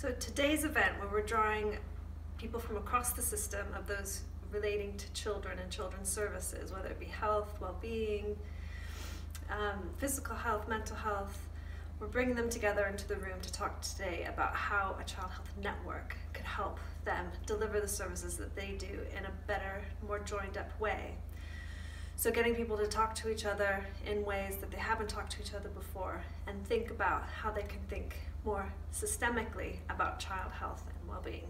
So today's event, where we're drawing people from across the system of those relating to children and children's services, whether it be health, well-being, um, physical health, mental health, we're bringing them together into the room to talk today about how a child health network could help them deliver the services that they do in a better, more joined up way. So getting people to talk to each other in ways that they haven't talked to each other before and think about how they can think more systemically about child health and well-being.